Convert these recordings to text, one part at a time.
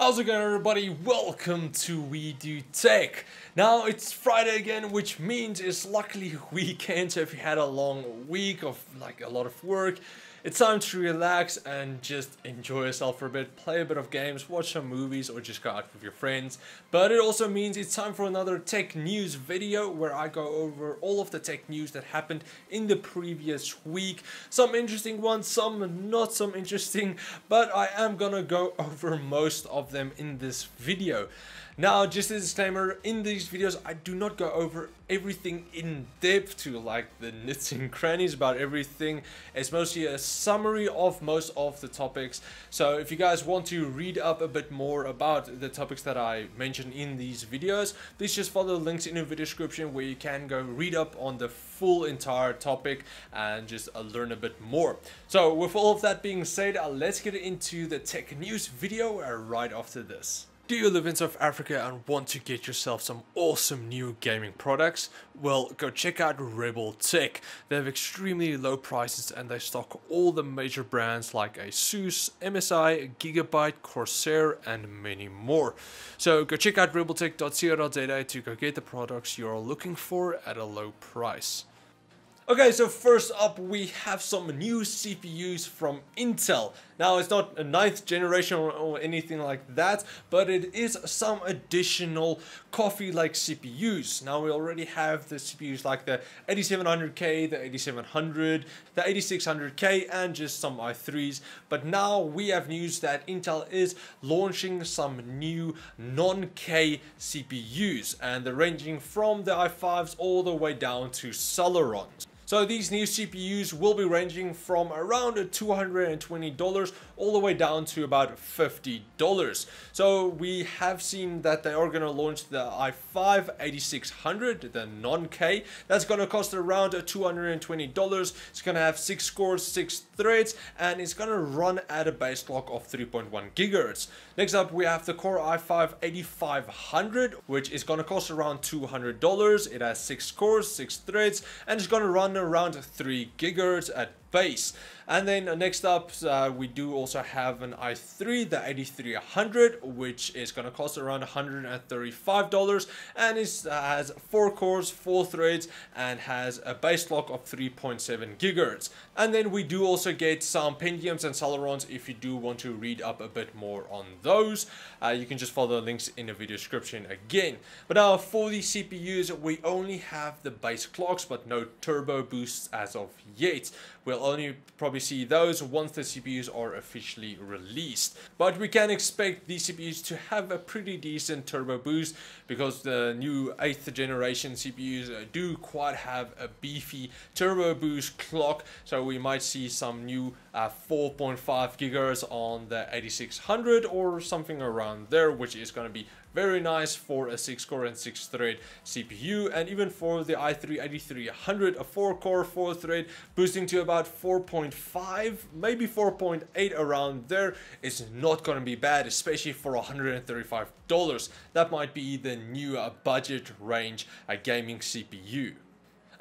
How's it going everybody? Welcome to We Do Tech. Now it's Friday again, which means it's luckily weekend, if you had a long week of like a lot of work, it's time to relax and just enjoy yourself for a bit, play a bit of games, watch some movies or just go out with your friends. But it also means it's time for another tech news video where I go over all of the tech news that happened in the previous week. Some interesting ones, some not so interesting, but I am gonna go over most of them in this video. Now, just a disclaimer, in these videos, I do not go over everything in depth to like the nits and crannies about everything. It's mostly a summary of most of the topics. So if you guys want to read up a bit more about the topics that I mentioned in these videos, please just follow the links in the video description where you can go read up on the full entire topic and just uh, learn a bit more. So with all of that being said, uh, let's get into the tech news video uh, right after this. Do you live in South Africa and want to get yourself some awesome new gaming products? Well, go check out Rebel Tech. They have extremely low prices and they stock all the major brands like ASUS, MSI, Gigabyte, Corsair and many more. So go check out rebeltech.co.za to go get the products you're looking for at a low price. Okay, so first up we have some new CPUs from Intel. Now it's not a ninth generation or, anything like that, but it is some additional Coffee Lake CPUs. Now we already have the CPUs like the 8700K, the 8700, the 8600K, and just some i3s. But now we have news that Intel is launching some new non-K CPUs, and they're ranging from the i5s all the way down to Celerons. So these new CPUs will be ranging from around $220 all the way down to about $50. So we have seen that they are going to launch the i5 8600, the non-K. That's going to cost around $220. It's going to have 6 cores, 6 threads, and it's going to run at a base clock of 3.1 gigahertz. Next up, we have the Core i5 8500, which is going to cost around $200. It has 6 cores, 6 threads, and it's going to run around 3 gigahertz at base. And then uh, next up, uh, we do also have an i3, the 8300, which is going to cost around $135 and it uh, has 4 cores, 4 threads, and has a base clock of 3.7 gigahertz. And then we do also get some Pentiums and Celerons if you do want to read up a bit more on those. Uh, you can just follow the links in the video description again. But now for the CPUs, we only have the base clocks, but no turbo boosts as of yet. We'll only probably see those once the CPUs are officially released. But we can expect these CPUs to have a pretty decent turbo boost because the new 8th generation CPUs uh, do quite have a beefy turbo boost clock. So we might see some new uh, 4.5 gigahertz on the 8600 or something around there, which is going to be very nice for a 6 core and 6 thread CPU and even for the i3 8300 a 4 core 4 thread boosting to about 4.5 maybe 4.8 around there is not gonna be bad especially for 135 dollars that might be the new budget range a gaming CPU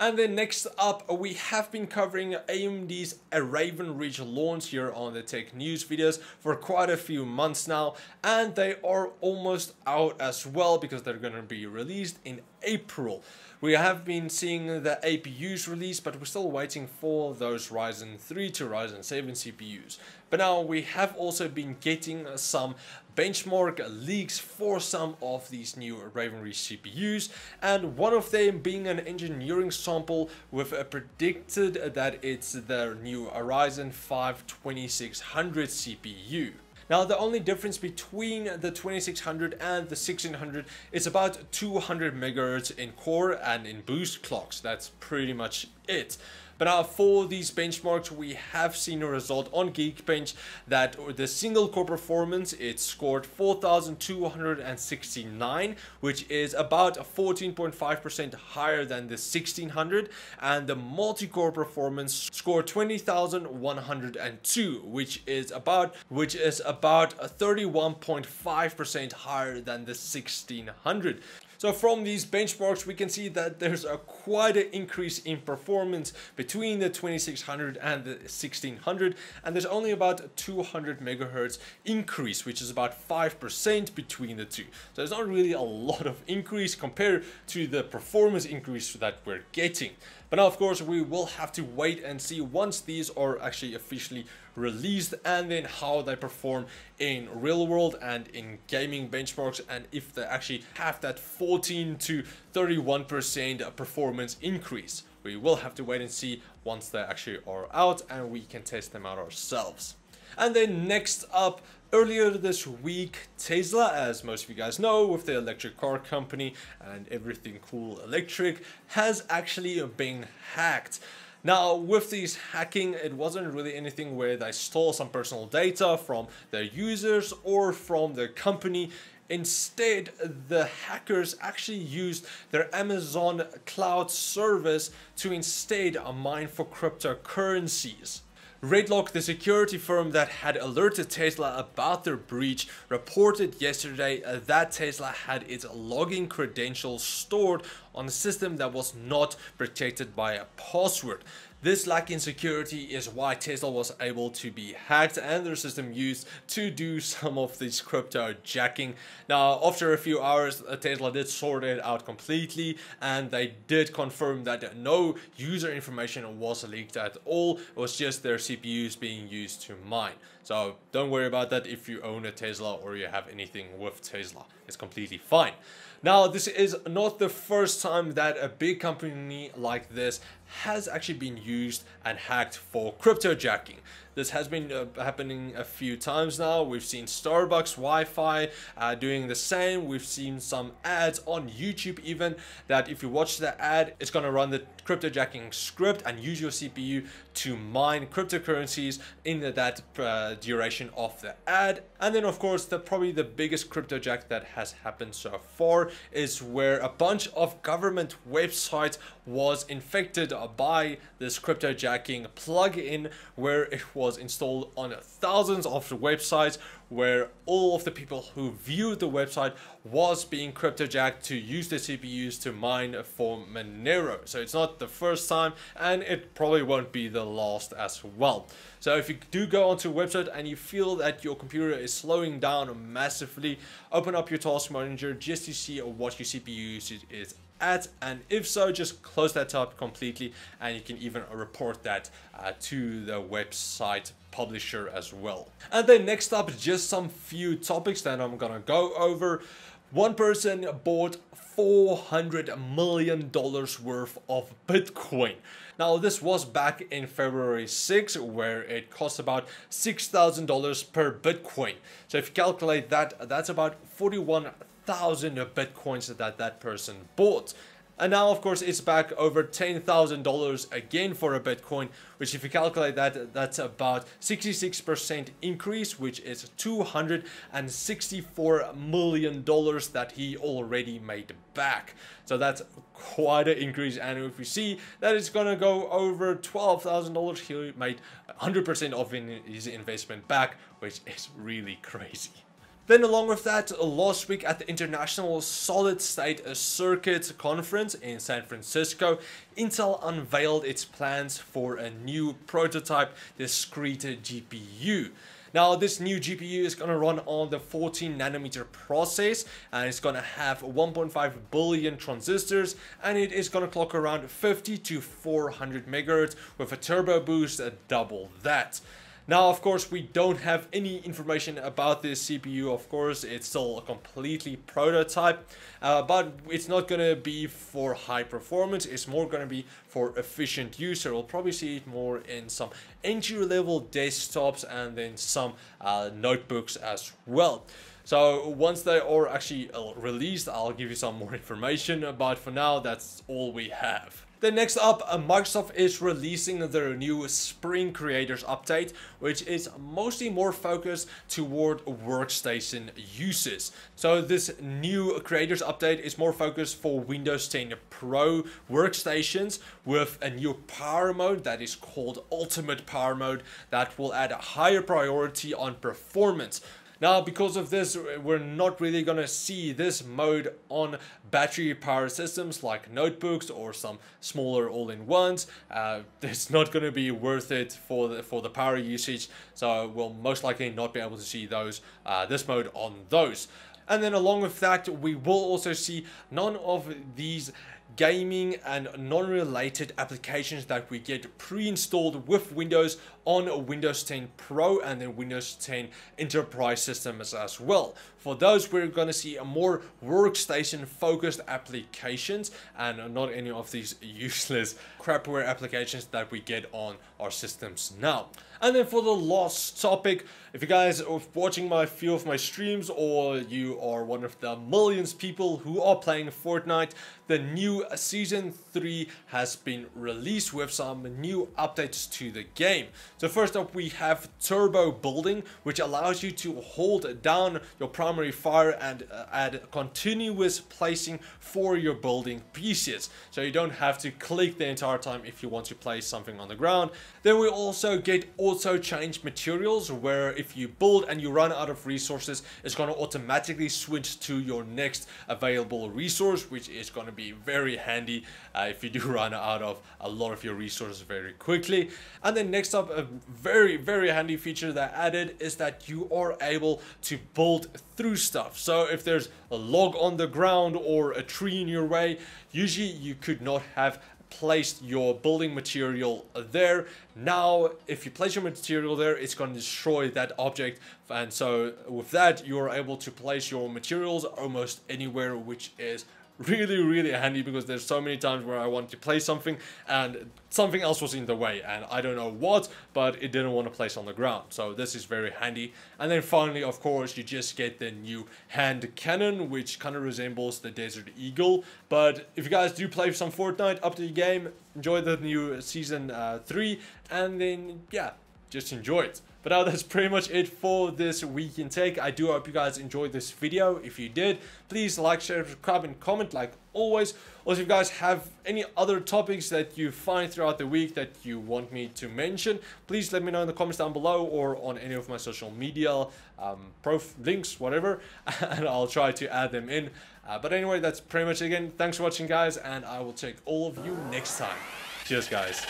and then next up, we have been covering AMD's Raven Ridge launch here on the Tech News videos for quite a few months now. And they are almost out as well because they're going to be released in April. We have been seeing the APUs released, but we're still waiting for those Ryzen 3 to Ryzen 7 CPUs. But now we have also been getting some benchmark leaks for some of these new Raven Ridge CPUs and one of them being an engineering sample with a predicted that it's the new Ryzen 5 2600 CPU. Now the only difference between the 2600 and the 1600 is about 200 megahertz in core and in boost clocks. That's pretty much it. But now for these benchmarks, we have seen a result on Geekbench that the single core performance, it scored 4,269, which is about 14.5% higher than the 1600. And the multi-core performance scored 20,102, which is about, which is about 31.5% higher than the 1600. So from these benchmarks, we can see that there's a quite an increase in performance between the 2600 and the 1600, and there's only about 200 megahertz increase, which is about 5% between the two. So there's not really a lot of increase compared to the performance increase that we're getting. But now, of course, we will have to wait and see once these are actually officially released and then how they perform in real world and in gaming benchmarks and if they actually have that 14 to 31% performance increase. We will have to wait and see once they actually are out and we can test them out ourselves. And then next up, Earlier this week, Tesla, as most of you guys know, with the electric car company and everything cool electric, has actually been hacked. Now, with these hacking, it wasn't really anything where they stole some personal data from their users or from their company. Instead, the hackers actually used their Amazon cloud service to instead a mine for cryptocurrencies. Redlock, the security firm that had alerted Tesla about their breach, reported yesterday uh, that Tesla had its login credentials stored on a system that was not protected by a password. This lack in security is why Tesla was able to be hacked and their system used to do some of this crypto jacking. Now, after a few hours, uh, Tesla did sort it out completely and they did confirm that no user information was leaked at all. It was just their CPUs being used to mine. So don't worry about that if you own a Tesla or you have anything with Tesla. It's completely fine. Now, this is not the first time that a big company like this has actually been used and hacked for crypto jacking. This has been uh, happening a few times now. We've seen Starbucks Wi-Fi uh, doing the same. We've seen some ads on YouTube even that if you watch the ad, it's going to run the crypto jacking script and use your CPU to mine cryptocurrencies in that uh, duration of the ad. And then of course, the probably the biggest crypto jack that has happened so far is where a bunch of government websites was infected by this crypto jacking plugin where it was installed on thousands of websites where all of the people who viewed the website was being cryptojacked to use the CPUs to mine for Monero. So it's not the first time and it probably won't be the last as well. So if you do go onto a website and you feel that your computer is slowing down massively, open up your task manager just to see what your CPU usage is at and if so just close that tab completely and you can even report that uh, to the website publisher as well. And then next up just some few topics that i'm gonna go over. One person bought 400 million dollars worth of bitcoin. Now this was back in february 6 where it cost about $6000 per bitcoin. So if you calculate that that's about 41 thousand bitcoins that that person bought. And now, of course, it's back over $10,000 again for a Bitcoin, which if you calculate that, that's about 66% increase, which is $264 million that he already made back. So that's quite an increase. And if we see that it's going to go over $12,000, he made 100% of his investment back, which is really crazy. Then along with that, last week at the International Solid State Circuit Conference in San Francisco, Intel unveiled its plans for a new prototype discrete GPU. Now this new GPU is going to run on the 14 nanometer process and it's going to have 1.5 billion transistors and it is going to clock around 50 to 400 megahertz with a turbo boost double that. Now, of course, we don't have any information about this CPU, of course, it's still a completely prototype, uh, but it's not going to be for high performance, it's more going to be for efficient use. We'll probably see it more in some entry-level desktops and then some uh, notebooks as well. So once they are actually uh, released, I'll give you some more information, but for now, that's all we have. Then next up, uh, Microsoft is releasing their new Spring Creators update, which is mostly more focused toward workstation uses. So this new Creators update is more focused for Windows 10 Pro workstations with a new power mode that is called Ultimate Power Mode that will add a higher priority on performance. Now, because of this, we're not really going to see this mode on battery power systems like notebooks or some smaller all-in-ones. Uh, it's not going to be worth it for the, for the power usage, so we'll most likely not be able to see those uh, this mode on those. And then along with that, we will also see none of these gaming and non-related applications that we get pre-installed with Windows on Windows 10 Pro and then Windows 10 Enterprise systems as well. For those, we're going to see a more workstation focused applications and not any of these useless crapware applications that we get on our systems now. And then for the last topic, if you guys are watching my few of my streams or you are one of the millions people who are playing Fortnite, the new season 3 has been released with some new updates to the game. So first up we have turbo building which allows you to hold down your primary fire and uh, add continuous placing for your building pieces. So you don't have to click the entire time if you want to place something on the ground. Then we also get auto change materials where if you build and you run out of resources it's going to automatically switch to your next available resource which is going to be very handy uh, if you do run out of a lot of your resources very quickly. And then next up, a very, very handy feature that added is that you are able to build through stuff. So if there's a log on the ground or a tree in your way, usually you could not have placed your building material there. Now, if you place your material there, it's going to destroy that object. And so with that, you're able to place your materials almost anywhere, which is really really handy because there's so many times where I want to play something and something else was in the way and I don't know what but it didn't want to place on the ground. So this is very handy. And then finally of course you just get the new hand cannon which kind of resembles the Desert Eagle. But if you guys do play some Fortnite up to the game enjoy the new season uh, 3 and then yeah just enjoy it but now that's pretty much it for this week in tech. I do hope you guys enjoyed this video. If you did, please like, share, subscribe, and comment like always. Also, if you guys have any other topics that you find throughout the week that you want me to mention, please let me know in the comments down below or on any of my social media, um, prof links, whatever, and I'll try to add them in. Uh, but anyway, that's pretty much it again. Thanks for watching, guys, and I will check all of you next time. Cheers, guys.